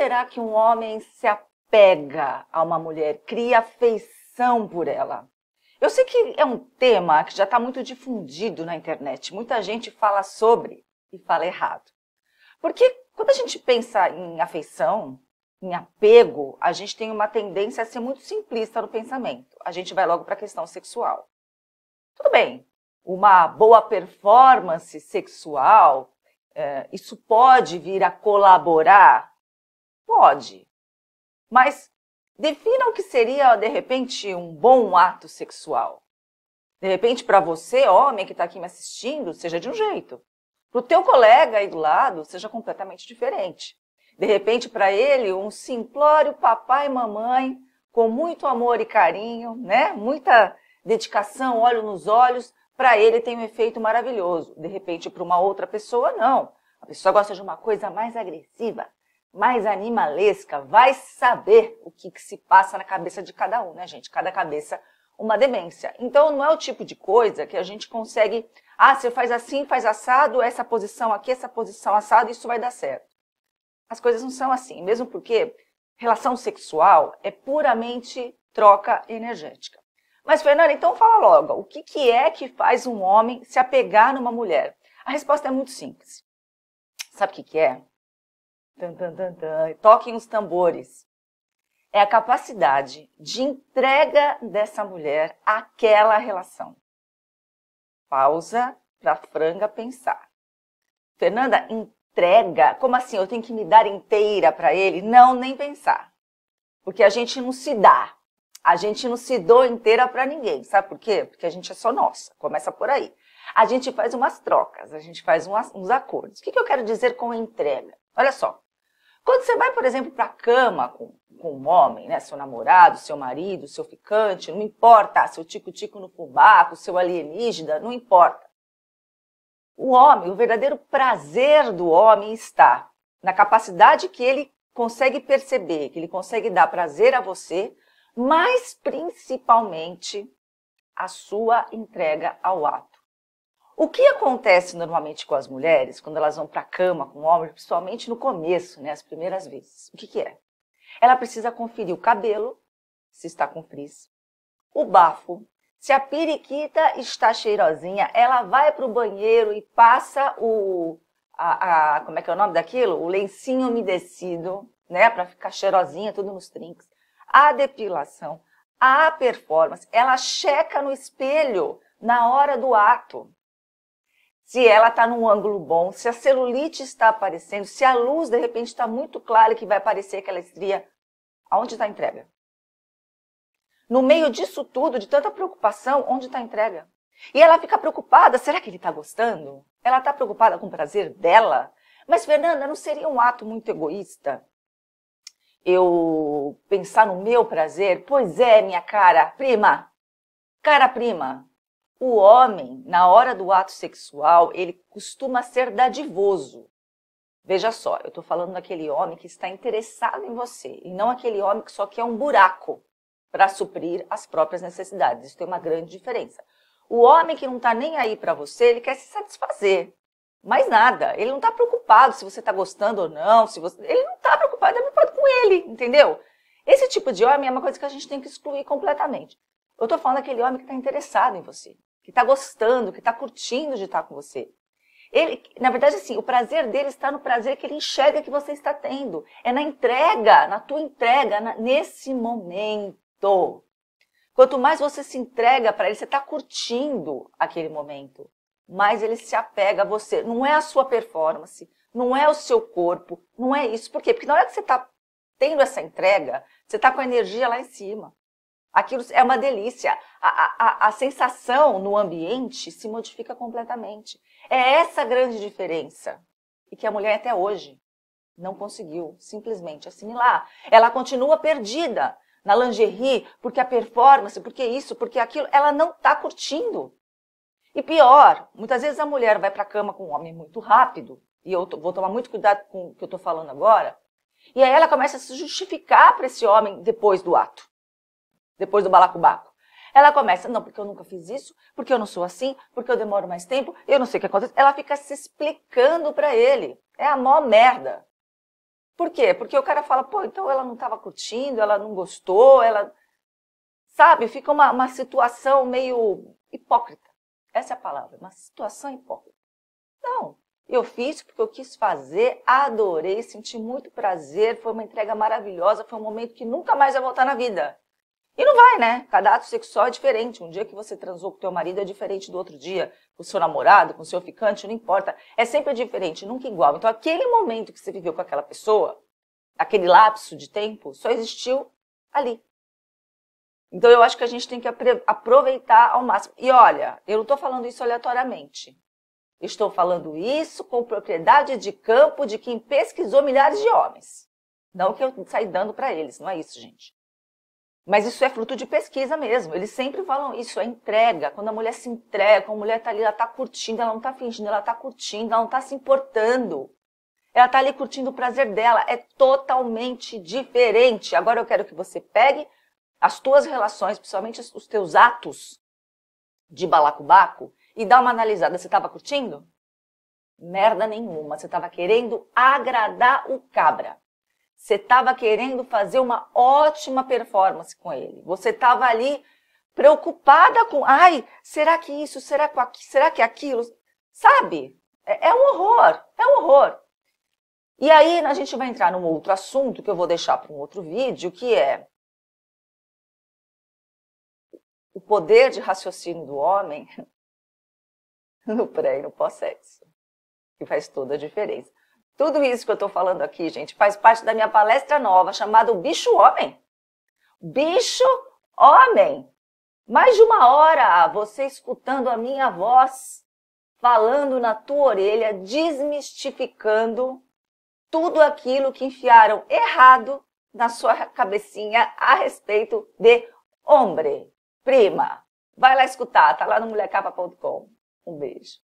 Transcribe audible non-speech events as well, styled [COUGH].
será que um homem se apega a uma mulher, cria afeição por ela? Eu sei que é um tema que já está muito difundido na internet. Muita gente fala sobre e fala errado. Porque quando a gente pensa em afeição, em apego, a gente tem uma tendência a ser muito simplista no pensamento. A gente vai logo para a questão sexual. Tudo bem, uma boa performance sexual, é, isso pode vir a colaborar? Pode. Mas defina o que seria, de repente, um bom ato sexual. De repente, para você, homem que está aqui me assistindo, seja de um jeito. Para o teu colega aí do lado, seja completamente diferente. De repente, para ele, um simplório papai e mamãe, com muito amor e carinho, né? Muita dedicação, olho nos olhos, para ele tem um efeito maravilhoso. De repente, para uma outra pessoa, não. A pessoa gosta de uma coisa mais agressiva, mais animalesca, vai saber o que, que se passa na cabeça de cada um, né, gente? Cada cabeça uma demência. Então, não é o tipo de coisa que a gente consegue, ah, você faz assim, faz assado, essa posição aqui, essa posição assado, isso vai dar certo. As coisas não são assim, mesmo porque relação sexual é puramente troca energética. Mas, Fernanda, então fala logo, o que, que é que faz um homem se apegar numa mulher? A resposta é muito simples. Sabe o que, que é? Tan, tan, tan, tan. Toquem os tambores. É a capacidade de entrega dessa mulher àquela relação. Pausa para franga pensar. Fernanda, entrega? Como assim? Eu tenho que me dar inteira para ele? Não, nem pensar. Porque a gente não se dá. A gente não se doa inteira para ninguém. Sabe por quê? Porque a gente é só nossa. Começa por aí. A gente faz umas trocas, a gente faz umas, uns acordos. O que, que eu quero dizer com entrega? Olha só. Quando você vai, por exemplo, para a cama com, com um homem, né, seu namorado, seu marido, seu ficante, não importa, seu tico-tico no fubaco, seu alienígena, não importa. O homem, o verdadeiro prazer do homem está na capacidade que ele consegue perceber, que ele consegue dar prazer a você, mas principalmente a sua entrega ao ato. O que acontece normalmente com as mulheres quando elas vão para a cama com o homem, principalmente no começo, né, as primeiras vezes? O que, que é? Ela precisa conferir o cabelo, se está com frizz, o bafo, se a periquita está cheirosinha, ela vai para o banheiro e passa o. A, a, como é que é o nome daquilo? O lencinho umedecido, né? Para ficar cheirosinha, tudo nos trinques. A depilação, a performance, ela checa no espelho na hora do ato se ela está num ângulo bom, se a celulite está aparecendo, se a luz de repente está muito clara que vai aparecer aquela estria, aonde está a entrega? No meio disso tudo, de tanta preocupação, onde está a entrega? E ela fica preocupada, será que ele está gostando? Ela está preocupada com o prazer dela? Mas, Fernanda, não seria um ato muito egoísta eu pensar no meu prazer? Pois é, minha cara prima, cara prima, o homem, na hora do ato sexual, ele costuma ser dadivoso. Veja só, eu estou falando daquele homem que está interessado em você e não aquele homem que só quer um buraco para suprir as próprias necessidades. Isso tem uma grande diferença. O homem que não está nem aí para você, ele quer se satisfazer. Mais nada. Ele não está preocupado se você está gostando ou não. Se você... Ele não está preocupado, é preocupado com ele, entendeu? Esse tipo de homem é uma coisa que a gente tem que excluir completamente. Eu estou falando daquele homem que está interessado em você que está gostando, que está curtindo de estar com você. Ele, na verdade, assim, o prazer dele está no prazer que ele enxerga que você está tendo. É na entrega, na tua entrega, na, nesse momento. Quanto mais você se entrega para ele, você está curtindo aquele momento, mais ele se apega a você. Não é a sua performance, não é o seu corpo, não é isso. Por quê? Porque na hora que você está tendo essa entrega, você está com a energia lá em cima. Aquilo é uma delícia. A, a, a sensação no ambiente se modifica completamente. É essa grande diferença. E que a mulher até hoje não conseguiu simplesmente assimilar. Ela continua perdida na lingerie, porque a performance, porque isso, porque aquilo, ela não está curtindo. E pior, muitas vezes a mulher vai para a cama com um homem muito rápido, e eu vou tomar muito cuidado com o que eu estou falando agora, e aí ela começa a se justificar para esse homem depois do ato depois do balacobaco. Ela começa, não, porque eu nunca fiz isso, porque eu não sou assim, porque eu demoro mais tempo, eu não sei o que acontece. Ela fica se explicando para ele. É a maior merda. Por quê? Porque o cara fala, pô, então ela não estava curtindo, ela não gostou, ela. Sabe? Fica uma, uma situação meio hipócrita. Essa é a palavra, uma situação hipócrita. Não, eu fiz porque eu quis fazer, adorei, senti muito prazer, foi uma entrega maravilhosa, foi um momento que nunca mais vai voltar na vida. E não vai, né? Cada ato sexual é diferente. Um dia que você transou com teu marido é diferente do outro dia. Com o seu namorado, com o seu ficante, não importa. É sempre diferente, nunca igual. Então, aquele momento que você viveu com aquela pessoa, aquele lapso de tempo, só existiu ali. Então, eu acho que a gente tem que aproveitar ao máximo. E olha, eu não estou falando isso aleatoriamente. Estou falando isso com propriedade de campo de quem pesquisou milhares de homens. Não que eu saí dando para eles, não é isso, gente. Mas isso é fruto de pesquisa mesmo. Eles sempre falam isso, é entrega. Quando a mulher se entrega, quando a mulher está ali, ela está curtindo, ela não está fingindo, ela está curtindo, ela não está se importando. Ela está ali curtindo o prazer dela. É totalmente diferente. Agora eu quero que você pegue as tuas relações, principalmente os teus atos de balacobaco, e dá uma analisada. Você estava curtindo? Merda nenhuma. Você estava querendo agradar o cabra. Você estava querendo fazer uma ótima performance com ele. Você estava ali preocupada com, ai, será que isso, será que aquilo, será que aquilo, sabe? É, é um horror, é um horror. E aí a gente vai entrar num outro assunto que eu vou deixar para um outro vídeo, que é o poder de raciocínio do homem [LAUGHS] no pré e no pós-sexo, que faz toda a diferença. Tudo isso que eu estou falando aqui, gente, faz parte da minha palestra nova chamada Bicho Homem. Bicho Homem. Mais de uma hora você escutando a minha voz, falando na tua orelha, desmistificando tudo aquilo que enfiaram errado na sua cabecinha a respeito de homem, prima. Vai lá escutar, tá lá no mulhercapa.com. Um beijo.